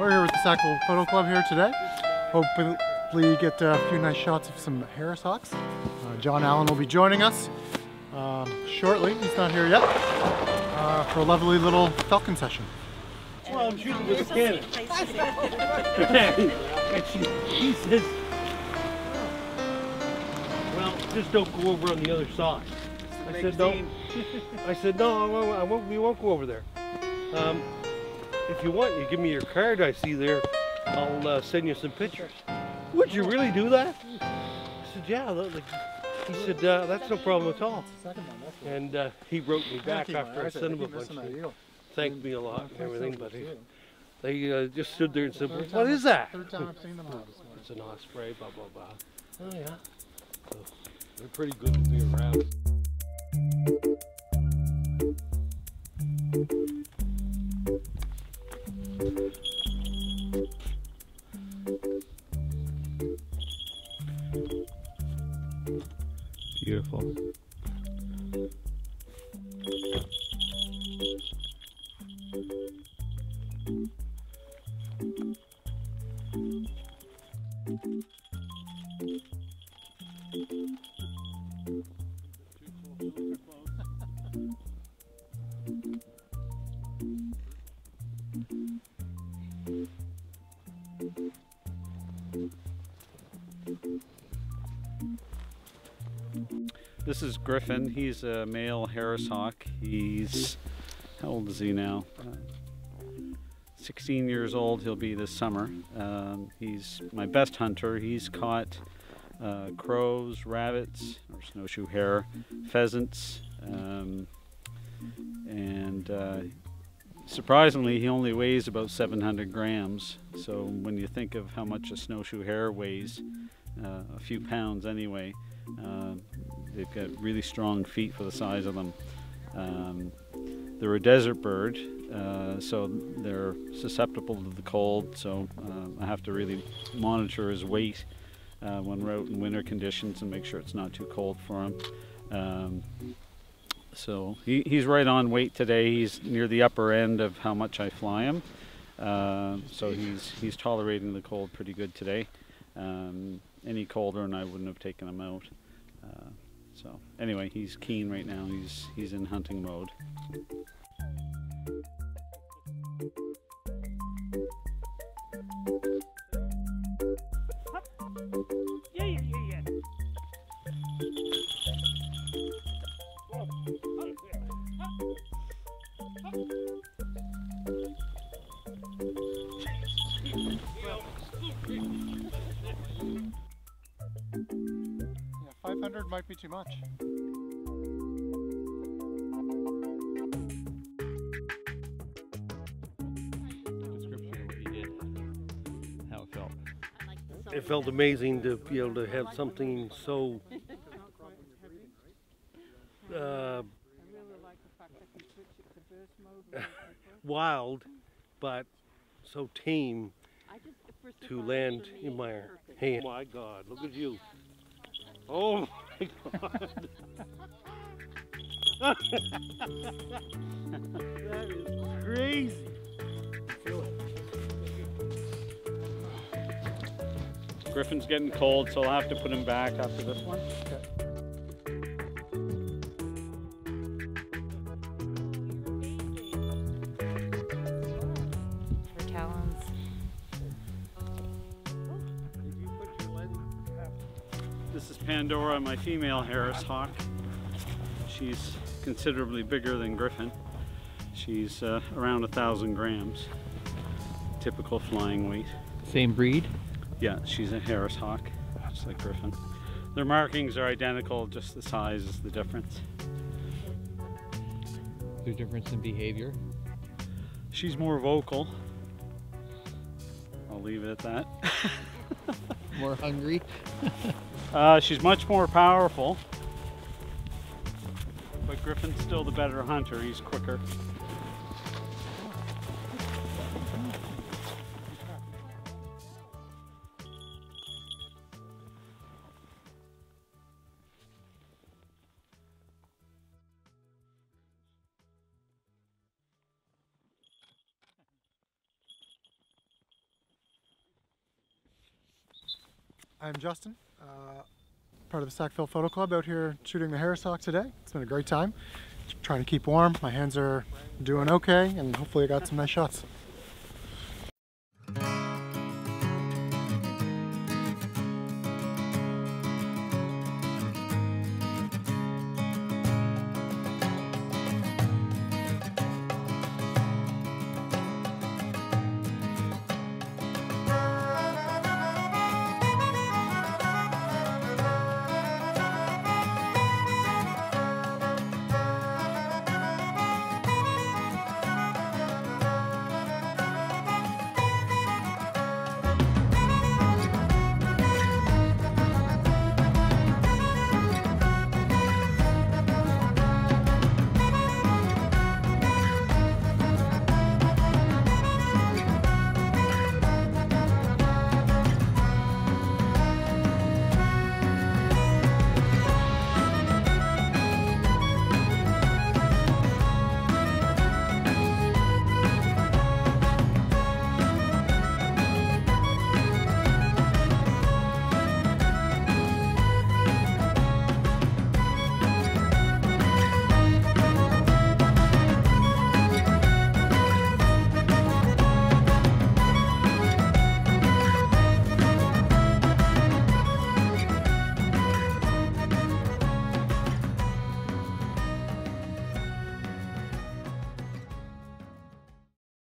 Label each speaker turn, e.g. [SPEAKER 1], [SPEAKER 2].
[SPEAKER 1] We're here with the Sackville Photo Club here today. Hopefully get a few nice shots of some Harris Hawks. Uh, John Allen will be joining us uh, shortly. He's not here yet uh, for a lovely little falcon session.
[SPEAKER 2] Well, I'm shooting with a Canon. and she, he says, well, just don't go over on the other side. I said, no. I said, no, I won't, I won't, we won't go over there. Um, if you want, you give me your card I see there. I'll uh, send you some pictures. Would you really do that? I said, yeah. Like, he said, uh, that's no problem at all. And uh, he wrote me back after I sent him a bunch of thanked me a lot and everything, but he, they uh, just stood there and said, what is that? It's an osprey, blah, blah, blah. Oh, yeah. So they're pretty good to be around.
[SPEAKER 3] Beautiful. This is Gryphon. He's a male Harris hawk. He's, how old is he now? Uh, 16 years old he'll be this summer. Um, he's my best hunter. He's caught uh, crows, rabbits, or snowshoe hare, pheasants, um, and uh, surprisingly he only weighs about 700 grams. So when you think of how much a snowshoe hare weighs, uh, a few pounds anyway, uh, they've got really strong feet for the size of them. Um, they're a desert bird, uh, so they're susceptible to the cold. So uh, I have to really monitor his weight uh, when we're out in winter conditions and make sure it's not too cold for him. Um, so he, he's right on weight today. He's near the upper end of how much I fly him. Uh, so he's he's tolerating the cold pretty good today. Um, any colder and I wouldn't have taken him out. Uh, so anyway, he's keen right now. He's he's in hunting mode.
[SPEAKER 1] 200 might be too much.
[SPEAKER 3] It felt.
[SPEAKER 2] It felt amazing to be able to have something so uh, wild, but so tame to land in my hand. Oh my God, look at you. Oh! My God. that is crazy.
[SPEAKER 3] Gryphon's getting cold, so I'll have to put him back after this one.
[SPEAKER 4] Her
[SPEAKER 3] This is Pandora, my female Harris hawk. She's considerably bigger than Gryphon. She's uh, around a thousand grams, typical flying weight.
[SPEAKER 5] Same breed?
[SPEAKER 3] Yeah, she's a Harris hawk, just like Gryphon. Their markings are identical, just the size is the difference.
[SPEAKER 5] Is there a difference in behavior?
[SPEAKER 3] She's more vocal. I'll leave it at that.
[SPEAKER 5] More hungry?
[SPEAKER 3] Uh, she's much more powerful. But Gryphon's still the better hunter. He's quicker.
[SPEAKER 1] I'm Justin, uh, part of the Sackville Photo Club out here shooting the Harris Hawk today. It's been a great time. Trying to keep warm. My hands are doing okay, and hopefully I got some nice shots.